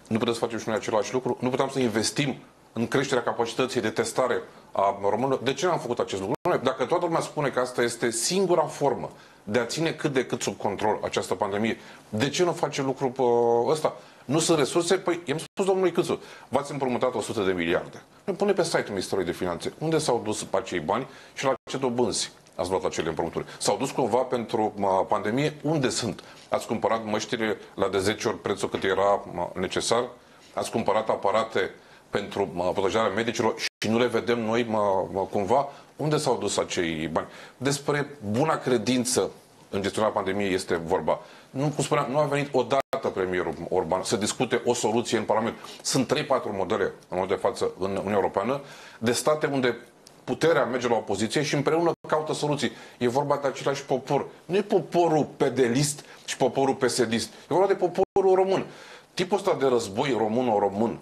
Nu putem să facem și noi același lucru? Nu putem să investim în creșterea capacității de testare a românilor. De ce n-am făcut acest lucru? Dacă toată lumea spune că asta este singura formă de a ține cât de cât sub control această pandemie, de ce nu face lucrul ăsta? Nu sunt resurse? Păi, i-am spus domnului Câțu, v-ați împrumutat 100 de miliarde. Ne pune pe site-ul Ministerului de Finanțe. Unde s-au dus acei bani și la ce dobânzi ați luat acele împrumuturi? S-au dus cumva pentru pandemie? Unde sunt? Ați cumpărat măștile la de 10 ori prețul cât era necesar? Ați cumpărat aparate pentru protejarea medicilor și nu le vedem noi mă, mă, cumva unde s-au dus acei bani. Despre buna credință în gestionarea pandemiei este vorba. Nu, cum spuneam, nu a venit odată premierul Orban să discute o soluție în Parlament. Sunt 3-4 modele în momentul de față în Uniunea Europeană de state unde puterea merge la opoziție și împreună caută soluții. E vorba de același popor. Nu e poporul pedelist și poporul pesedist. E vorba de poporul român. Tipul ăsta de război român-român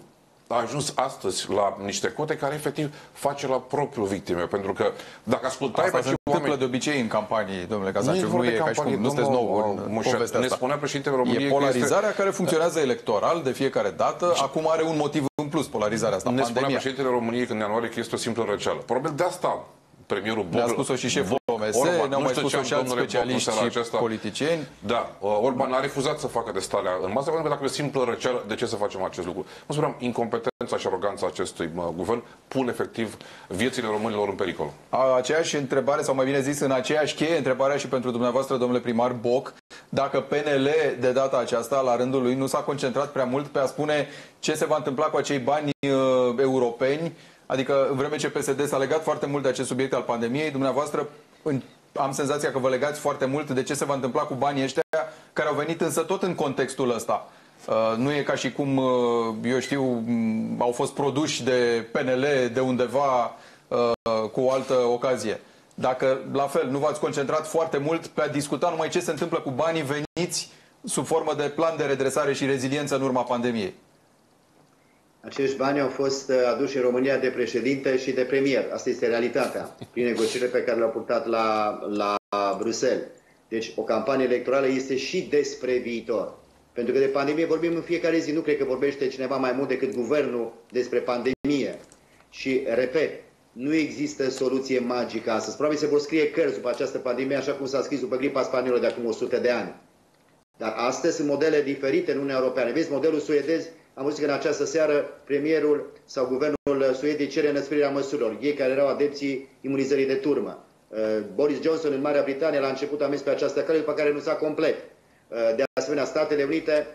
a ajuns astăzi la niște cote care efectiv face la propriu victime. Pentru că dacă ascultai Asta pe se întâmplă oameni... de obicei în campanii, domnule Cazaciu, nu, nu e ca și cum, nu sunteți nou în Mușet, povestea Ne spunea președintele României E polarizarea este... care funcționează electoral de fiecare dată. Acum are un motiv în plus polarizarea asta, Ne pandemia. spunea președintele României când în ianuarie că este o simplă răceală. Probabil de asta premierul Bogle... Ne-a spus-o și șeful OMS, ne-au mai spus-o și alți specialiști și acesta. politicieni. Da, uh, Orban a refuzat să facă de stalea în masă, pentru că dacă e simplă răceală, de ce să facem acest lucru? Nu spuneam, incompetența și aroganța acestui uh, guvern pun efectiv viețile românilor în pericol. Aceeași întrebare, sau mai bine zis, în aceeași cheie, întrebarea și pentru dumneavoastră, domnule primar Boc, dacă PNL de data aceasta, la rândul lui, nu s-a concentrat prea mult pe a spune ce se va întâmpla cu acei bani uh, europeni Adică în vreme ce PSD s-a legat foarte mult de acest subiect al pandemiei, dumneavoastră în, am senzația că vă legați foarte mult de ce se va întâmpla cu banii ăștia care au venit însă tot în contextul ăsta. Uh, nu e ca și cum, uh, eu știu, au fost produși de PNL de undeva uh, cu o altă ocazie. Dacă, la fel, nu v-ați concentrat foarte mult pe a discuta numai ce se întâmplă cu banii veniți sub formă de plan de redresare și reziliență în urma pandemiei. Acești bani au fost uh, aduși în România de președinte și de premier. Asta este realitatea, prin negocierile pe care le-au purtat la, la Bruxelles. Deci o campanie electorală este și despre viitor. Pentru că de pandemie vorbim în fiecare zi. Nu cred că vorbește cineva mai mult decât guvernul despre pandemie. Și, repet, nu există soluție magică astăzi. Probabil se vor scrie cărți după această pandemie, așa cum s-a scris după gripa spaniolă de acum 100 de ani. Dar astăzi sunt modele diferite în Uniunea Europeană. Vezi, modelul suedez am văzut că în această seară premierul sau guvernul Suediei cere înăsprirea măsurilor. Ei care erau adepții imunizării de turmă. Uh, Boris Johnson în Marea Britanie la început a mers pe această cale, după care nu s-a complet. Uh, de asemenea, Statele Unite,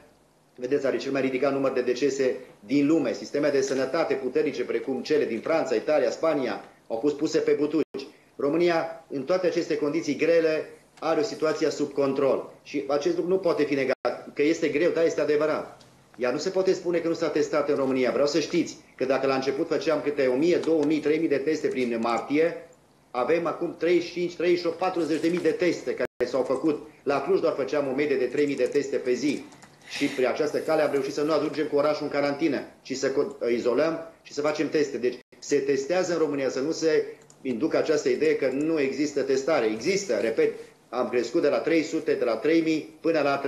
vedeți, are cel mai ridicat număr de decese din lume. Sisteme de sănătate puternice, precum cele din Franța, Italia, Spania, au fost puse pe butuci. România, în toate aceste condiții grele, are o situație sub control. Și acest lucru nu poate fi negat. Că este greu, da, este adevărat. Iar nu se poate spune că nu s-a testat în România. Vreau să știți că dacă la început făceam câte 1000, 2000, 3000 de teste prin martie, avem acum 35, 38, 40 de mii de teste care s-au făcut. La Cluj doar făceam o medie de 3000 de teste pe zi. Și prin această cale am reușit să nu ajungem cu orașul în carantină, ci să izolăm și să facem teste. Deci se testează în România, să nu se inducă această idee că nu există testare. Există, repet, am crescut de la 300, de la 3000 până la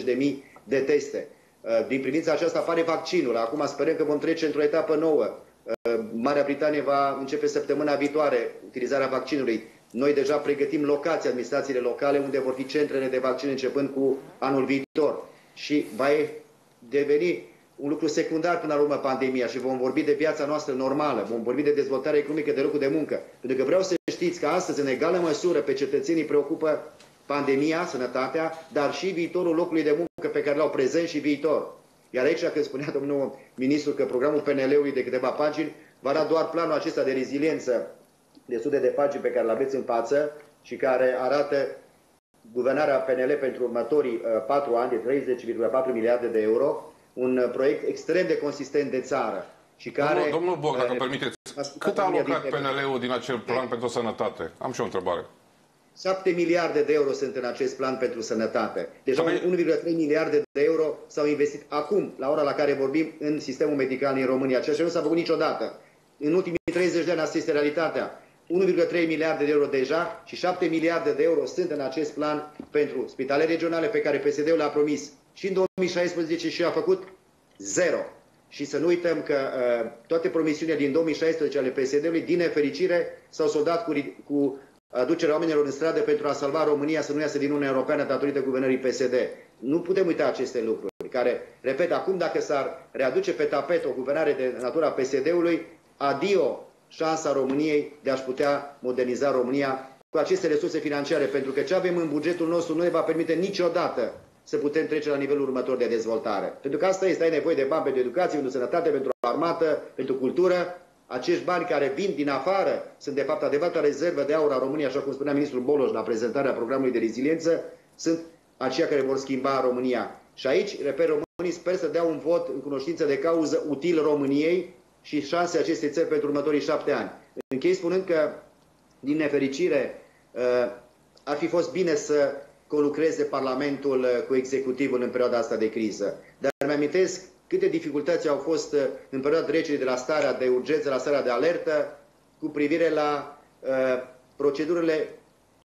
38-40 de mii de teste. Uh, din privința aceasta apare vaccinul. Acum sperăm că vom trece într-o etapă nouă. Uh, Marea Britanie va începe săptămâna viitoare utilizarea vaccinului. Noi deja pregătim locații, administrațiile locale, unde vor fi centrele de vaccin începând cu anul viitor. Și va deveni un lucru secundar până la urmă pandemia și vom vorbi de viața noastră normală, vom vorbi de dezvoltare economică, de locuri de muncă. Pentru că vreau să știți că astăzi, în egală măsură, pe cetățenii preocupă pandemia, sănătatea, dar și viitorul locului de muncă pe care l-au prezent și viitor. Iar aici, când spunea domnul ministru că programul PNL-ului de câteva pagini va da doar planul acesta de reziliență de sute de pagini pe care îl aveți în față și care arată guvernarea PNL pentru următorii uh, patru ani de 30,4 miliarde de euro, un uh, proiect extrem de consistent de țară și care... Domnul, domnul Boc, dacă permiteți, cât a alocat PNL-ul din acel plan pentru sănătate? Am și o întrebare. 7 miliarde de euro sunt în acest plan pentru sănătate. Deja 1,3 miliarde de euro s-au investit acum, la ora la care vorbim, în sistemul medical din România, ceea ce nu s-a făcut niciodată. În ultimii 30 de ani asta este realitatea. 1,3 miliarde de euro deja și 7 miliarde de euro sunt în acest plan pentru spitale regionale pe care PSD-ul le-a promis și în 2016 și a făcut zero. Și să nu uităm că uh, toate promisiunile din 2016 ale PSD-ului, din nefericire, s-au soldat cu, cu aducerea oamenilor în stradă pentru a salva România să nu iasă din Uniunea Europeană datorită guvernării PSD. Nu putem uita aceste lucruri, care, repet, acum dacă s-ar readuce pe tapet o guvernare de natura PSD-ului, adio șansa României de a-și putea moderniza România cu aceste resurse financiare, pentru că ce avem în bugetul nostru nu ne va permite niciodată să putem trece la nivelul următor de dezvoltare. Pentru că asta este, ai nevoie de bani pentru educație, pentru sănătate, pentru armată, pentru cultură. Acești bani care vin din afară sunt de fapt adevărata rezervă de aur a României, așa cum spunea ministrul Boloș la prezentarea programului de reziliență, sunt aceia care vor schimba România. Și aici, repet, românii sper să dea un vot în cunoștință de cauză util României și șanse acestei țări pentru următorii șapte ani. Închei spunând că, din nefericire, uh, ar fi fost bine să conlucreze Parlamentul uh, cu executivul în perioada asta de criză. Dar mi-amintesc câte dificultăți au fost uh, în perioada trecerii de la starea de urgență la starea de alertă cu privire la uh, procedurile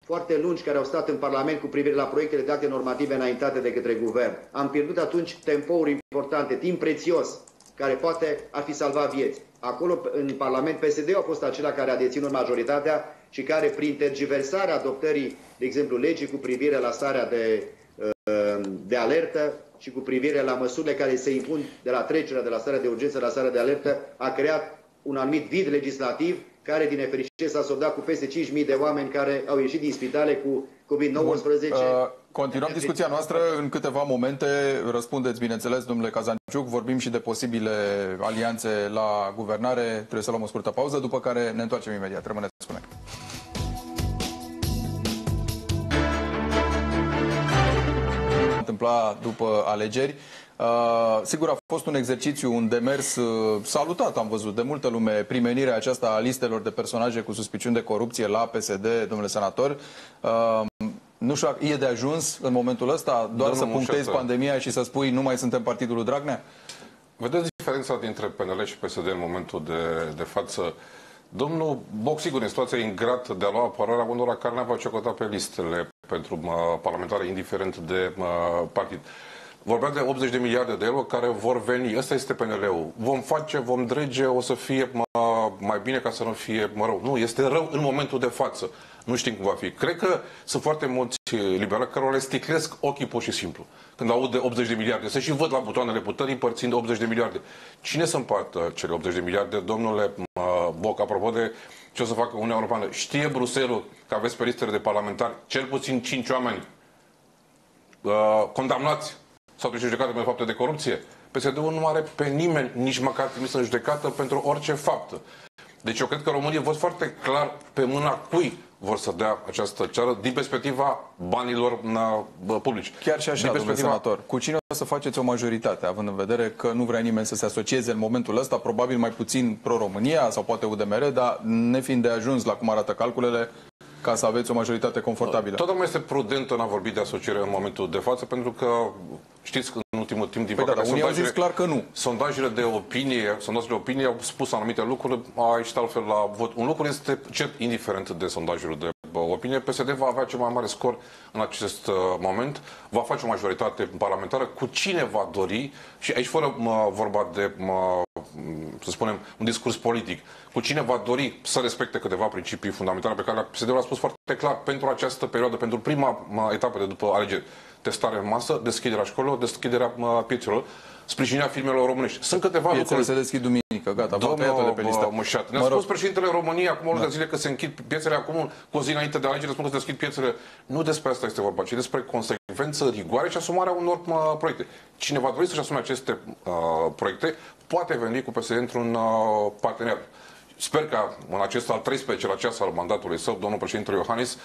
foarte lungi care au stat în Parlament cu privire la proiectele de acte normative înaintate de către guvern. Am pierdut atunci tempouri importante, timp prețios, care poate ar fi salvat vieți. Acolo, în Parlament, PSD a fost acela care a deținut majoritatea și care, prin tergiversarea adoptării, de exemplu, legii cu privire la starea de, uh, de alertă și cu privire la măsurile care se impun de la trecerea de la starea de urgență la starea de alertă, a creat un anumit vid legislativ care, din nefericire, s-a soldat cu peste 5.000 de oameni care au ieșit din spitale cu COVID-19. Uh, continuăm discuția noastră în câteva momente. Răspundeți, bineînțeles, domnule Cazanciuc. Vorbim și de posibile alianțe la guvernare. Trebuie să luăm o scurtă pauză, după care ne întoarcem imediat. Rămâneți cu noi. Întâmpla după alegeri. Uh, sigur, a fost un exercițiu, un demers uh, salutat, am văzut, de multă lume, primenirea aceasta a listelor de personaje cu suspiciuni de corupție la PSD, domnule senator. Uh, nu știu, e de ajuns în momentul ăsta doar Domnul să punctezi Mușeță. pandemia și să spui nu mai suntem partidul lui Dragnea? Vedeți diferența dintre PNL și PSD în momentul de, de față? Domnul Boc, sigur, în situația ingrată de a lua apărarea unora care n-aveau ce căuta pe listele pentru uh, parlamentare, indiferent de uh, partid. Vorbea de 80 de miliarde de euro care vor veni. Ăsta este PNL-ul. Vom face, vom drege, o să fie mai bine ca să nu fie mă rău. Nu, este rău în momentul de față. Nu știm cum va fi. Cred că sunt foarte mulți liberali care le sticlesc ochii pur și simplu. Când aud de 80 de miliarde. Să și văd la butoanele putării împărțind 80 de miliarde. Cine să împartă cele 80 de miliarde? Domnule Boc, apropo de ce o să facă Uniunea Europeană, știe Bruselul că aveți pe listele de parlamentari cel puțin 5 oameni uh, condamnați sau duși judecată pentru fapte de corupție. PSD-ul nu are pe nimeni nici măcar trimis în judecată pentru orice faptă. Deci eu cred că România văd foarte clar pe mâna cui vor să dea această ceară din perspectiva banilor na, bă, publici. Chiar și așa, din perspectiva... senator, cu cine o să faceți o majoritate, având în vedere că nu vrea nimeni să se asocieze în momentul ăsta, probabil mai puțin pro-România sau poate UDMR, dar nefiind de ajuns la cum arată calculele, ca să aveți o majoritate confortabilă. Toată lumea este prudentă în a vorbi de asociere în momentul de față, pentru că știți că în ultimul timp, din păi da, păcate, da, unii au zis clar că nu. Sondajele de opinie, sondajele de opinie au spus anumite lucruri, a ieșit altfel la vot. Un lucru este cert, indiferent de sondajele de opinie, PSD va avea cel mai mare scor în acest uh, moment, va face o majoritate parlamentară cu cine va dori și aici fără mă, vorba de, mă, să spunem, un discurs politic, cu cine va dori să respecte câteva principii fundamentale pe care PSD-ul a spus foarte clar pentru această perioadă, pentru prima mă, etapă de după alegeri. Testare în masă, deschiderea școlilor, deschiderea piețelor, sprijinirea firmelor românești. Sunt câteva Piețele lucruri. se deschid duminică, gata, Domnul, de pe listă. Mușat. Ne-a mă spus președintele României acum o da. zile că se închid piețele acum cu o zi înainte de alegeri, spun că se deschid piețele. Nu despre asta este vorba, ci despre consecvență, rigoare și asumarea unor uh, proiecte. Cine va dori să-și asume aceste uh, proiecte, poate veni cu PSD într-un uh, parteneriat. Sper că în acest al 13 la ceas al mandatului său, domnul președinte Iohannis,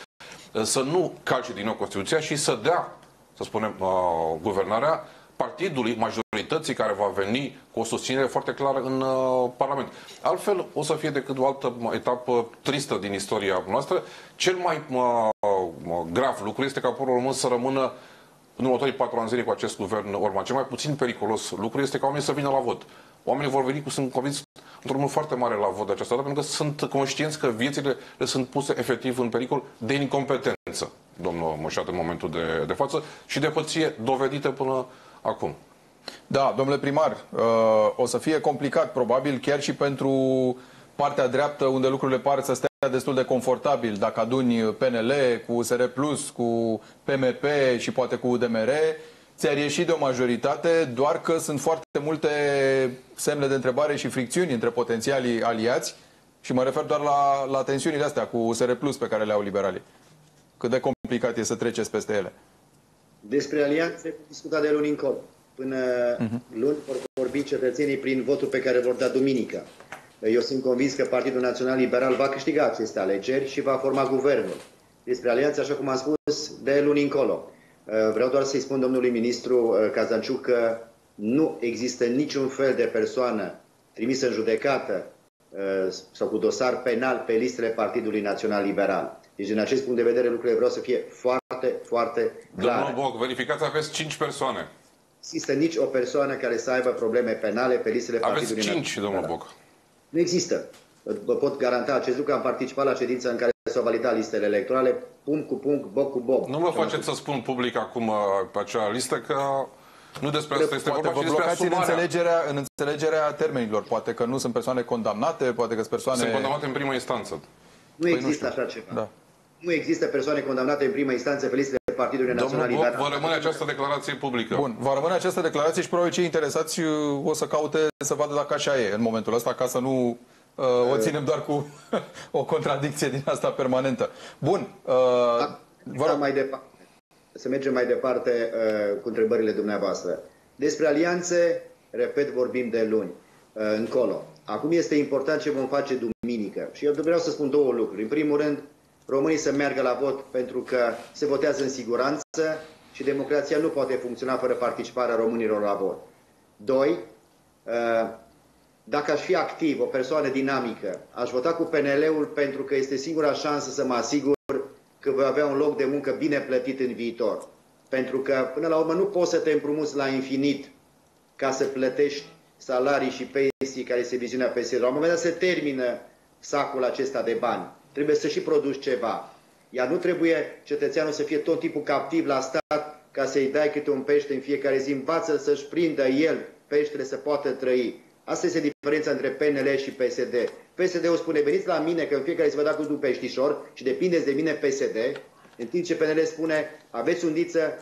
să nu calce din nou Constituția și să dea, să spunem, guvernarea partidului, majorității care va veni cu o susținere foarte clară în uh, Parlament. Altfel, o să fie decât o altă etapă tristă din istoria noastră. Cel mai uh, grav lucru este ca poporul român să rămână în următorii patru ani zile cu acest guvern Orban. Cel mai puțin periculos lucru este ca oamenii să vină la vot. Oamenii vor veni cu, sunt convins, într-un număr foarte mare la vot de această dată, pentru că sunt conștienți că viețile le sunt puse efectiv în pericol de incompetență, domnul Mășat, în momentul de, de față, și de păție dovedită până acum. Da, domnule primar, uh, o să fie complicat, probabil, chiar și pentru partea dreaptă, unde lucrurile par să stea destul de confortabil. Dacă aduni PNL cu USR Plus, cu PMP și poate cu UDMR, ți-ar ieși de o majoritate, doar că sunt foarte multe semne de întrebare și fricțiuni între potențialii aliați și mă refer doar la, la tensiunile astea cu USR Plus pe care le au liberalii. Cât de complicat e să treceți peste ele. Despre alianțe discutat de luni încolo. Până uh-huh. luni vor vorbi cetățenii prin votul pe care vor da duminică. Eu sunt convins că Partidul Național Liberal va câștiga aceste alegeri și va forma guvernul. Despre alianțe, așa cum am spus, de luni încolo. Uh, vreau doar să-i spun domnului ministru uh, Cazanciuc că nu există niciun fel de persoană trimisă în judecată uh, sau cu dosar penal pe listele Partidului Național Liberal. Deci, din acest punct de vedere, lucrurile vreau să fie foarte, foarte clare. Domnul Boc, verificați, aveți 5 persoane. Există nici o persoană care să aibă probleme penale pe listele aveți Partidului Național. Aveți 5, domnul Boc. Nu există. Vă pot garanta acest lucru. Am participat la ședința în care s-au validat listele electorale, punct cu punct, boc cu boc. Nu mă faceți să spun public acum uh, pe acea listă că nu despre asta este poate vorba, vă blocați în înțelegerea, în înțelegerea termenilor. Poate că nu sunt persoane condamnate, poate că sunt persoane... Sunt condamnate în primă instanță. Nu păi există nu așa ceva. Da. Nu există persoane condamnate în primă instanță pe listele Partidului Național Domnul Boc, va rămâne această declarație publică. Bun, va rămâne această declarație și probabil cei interesați uh, o să caute să vadă dacă așa e în momentul ăsta, ca să nu uh, o ținem doar cu o contradicție din asta permanentă. Bun. Uh, da, vă mai departe. Să mergem mai departe uh, cu întrebările dumneavoastră. Despre alianțe, repet, vorbim de luni uh, încolo. Acum este important ce vom face duminică. Și eu vreau să spun două lucruri. În primul rând, românii să meargă la vot pentru că se votează în siguranță și democrația nu poate funcționa fără participarea românilor la vot. Doi, uh, dacă aș fi activ, o persoană dinamică, aș vota cu PNL-ul pentru că este singura șansă să mă asigur că voi avea un loc de muncă bine plătit în viitor. Pentru că, până la urmă, nu poți să te împrumuți la infinit ca să plătești salarii și pensii care este viziunea PSD. La un moment dat se termină sacul acesta de bani trebuie să și produci ceva. Iar nu trebuie cetățeanul să fie tot timpul captiv la stat ca să-i dai câte un pește în fiecare zi. Învață să-și prindă el peștele să poată trăi. Asta este diferența între PNL și PSD. PSD-ul spune, veniți la mine că în fiecare zi vă da cu un peștișor și depindeți de mine PSD, în timp ce PNL spune, aveți undiță,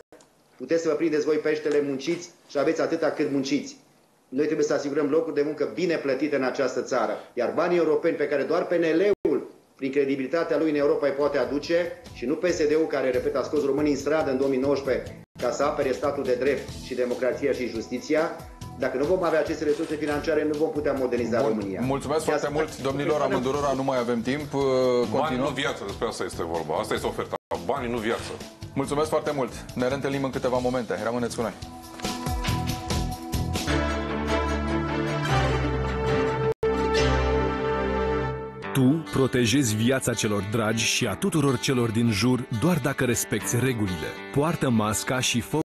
puteți să vă prindeți voi peștele, munciți și aveți atâta cât munciți. Noi trebuie să asigurăm locuri de muncă bine plătite în această țară. Iar banii europeni pe care doar PNL-ul prin credibilitatea lui în Europa îi poate aduce și nu PSD-ul care, repet, a scos românii în stradă în 2019 ca să apere statul de drept și democrația și justiția, dacă nu vom avea aceste resurse financiare, nu vom putea moderniza Bun. România. Mulțumesc Iar foarte mult, domnilor amândurora, nu mai avem timp. Uh, continuăm. Bani nu viață, despre asta este vorba. Asta este oferta. Banii nu viață. Mulțumesc foarte mult. Ne reîntâlnim în câteva momente. Rămâneți cu noi. Tu protejezi viața celor dragi și a tuturor celor din jur doar dacă respecti regulile. Poartă masca și fă